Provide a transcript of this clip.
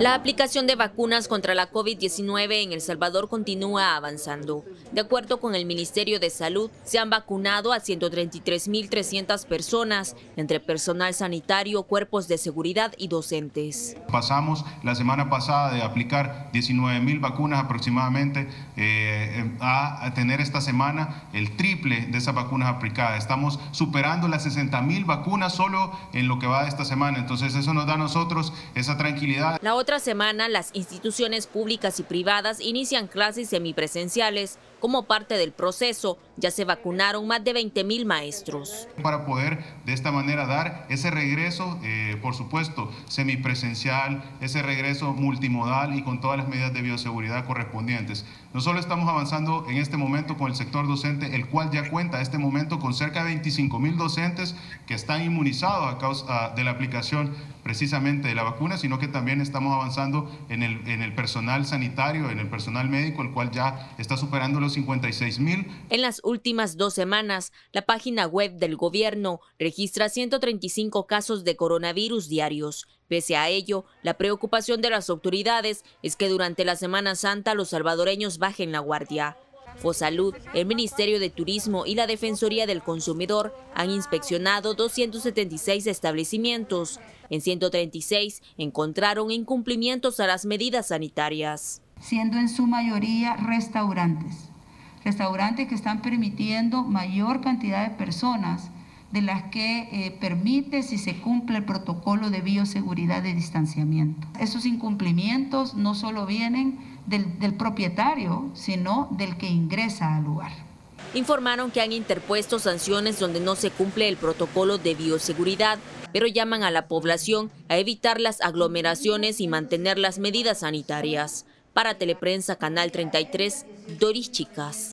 La aplicación de vacunas contra la COVID-19 en El Salvador continúa avanzando. De acuerdo con el Ministerio de Salud, se han vacunado a 133.300 personas, entre personal sanitario, cuerpos de seguridad y docentes. Pasamos la semana pasada de aplicar 19.000 vacunas aproximadamente eh, a tener esta semana el triple de esas vacunas aplicadas. Estamos superando las 60.000 vacunas solo en lo que va de esta semana. Entonces eso nos da a nosotros esa tranquilidad. La otra semana, las instituciones públicas y privadas inician clases semipresenciales. Como parte del proceso, ya se vacunaron más de 20 mil maestros. Para poder de esta manera dar ese regreso, eh, por supuesto, semipresencial, ese regreso multimodal y con todas las medidas de bioseguridad correspondientes. No solo estamos avanzando en este momento con el sector docente, el cual ya cuenta este momento con cerca de 25 mil docentes que están inmunizados a causa de la aplicación precisamente de la vacuna, sino que también estamos avanzando en el, en el personal sanitario, en el personal médico, el cual ya está superando los 56 mil. En las últimas dos semanas, la página web del gobierno registra 135 casos de coronavirus diarios. Pese a ello, la preocupación de las autoridades es que durante la Semana Santa los salvadoreños bajen la guardia. Fosalud, el Ministerio de Turismo y la Defensoría del Consumidor han inspeccionado 276 establecimientos. En 136 encontraron incumplimientos a las medidas sanitarias. Siendo en su mayoría restaurantes. Restaurantes que están permitiendo mayor cantidad de personas de las que eh, permite si se cumple el protocolo de bioseguridad de distanciamiento. Esos incumplimientos no solo vienen del, propietario, sino del que ingresa al lugar. Informaron que han interpuesto sanciones donde no se cumple el protocolo de bioseguridad, pero llaman a la población a evitar las aglomeraciones y mantener las medidas sanitarias. Para Teleprensa Canal 33, Doris Chicas.